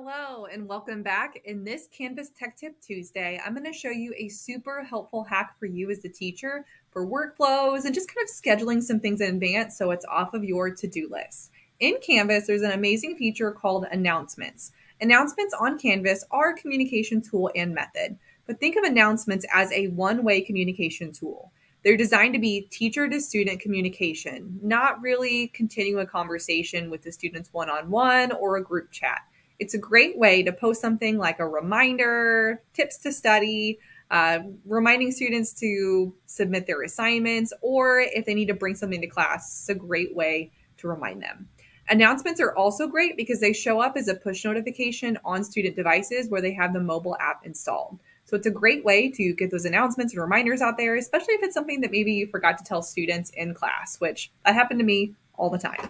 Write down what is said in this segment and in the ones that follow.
Hello and welcome back. In this Canvas Tech Tip Tuesday, I'm going to show you a super helpful hack for you as a teacher for workflows and just kind of scheduling some things in advance so it's off of your to-do list. In Canvas, there's an amazing feature called announcements. Announcements on Canvas are a communication tool and method, but think of announcements as a one-way communication tool. They're designed to be teacher to student communication, not really continuing a conversation with the students one on one or a group chat. It's a great way to post something like a reminder, tips to study, uh, reminding students to submit their assignments, or if they need to bring something to class, it's a great way to remind them. Announcements are also great because they show up as a push notification on student devices where they have the mobile app installed. So it's a great way to get those announcements and reminders out there, especially if it's something that maybe you forgot to tell students in class, which that happened to me all the time.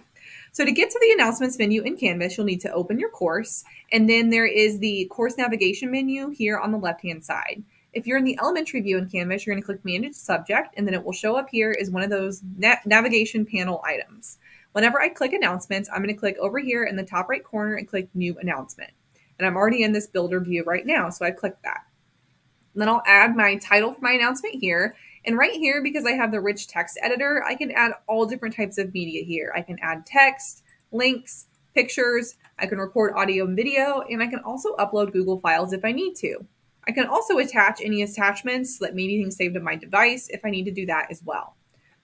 So to get to the announcements menu in Canvas, you'll need to open your course, and then there is the course navigation menu here on the left-hand side. If you're in the elementary view in Canvas, you're going to click Manage Subject, and then it will show up here as one of those na navigation panel items. Whenever I click Announcements, I'm going to click over here in the top right corner and click New Announcement. And I'm already in this Builder view right now, so I click that. And then I'll add my title for my announcement here, and right here, because I have the rich text editor, I can add all different types of media here. I can add text, links, pictures, I can record audio and video, and I can also upload Google files if I need to. I can also attach any attachments, let me anything saved to my device if I need to do that as well.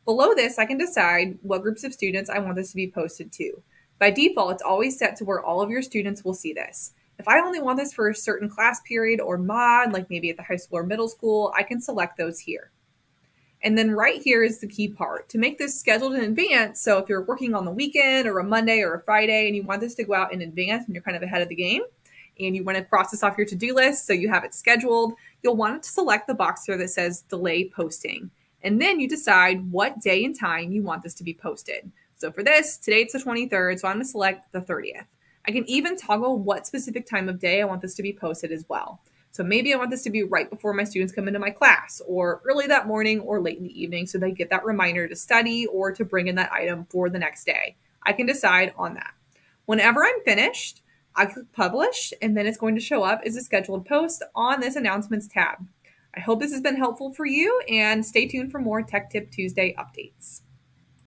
Below this, I can decide what groups of students I want this to be posted to. By default, it's always set to where all of your students will see this. If I only want this for a certain class period or mod, like maybe at the high school or middle school, I can select those here. And then right here is the key part to make this scheduled in advance. So if you're working on the weekend or a Monday or a Friday and you want this to go out in advance and you're kind of ahead of the game and you want to cross this off your to do list so you have it scheduled, you'll want to select the box here that says delay posting. And then you decide what day and time you want this to be posted. So for this, today it's the 23rd, so I'm going to select the 30th. I can even toggle what specific time of day I want this to be posted as well. So maybe I want this to be right before my students come into my class or early that morning or late in the evening so they get that reminder to study or to bring in that item for the next day. I can decide on that. Whenever I'm finished, I click publish and then it's going to show up as a scheduled post on this announcements tab. I hope this has been helpful for you and stay tuned for more Tech Tip Tuesday updates.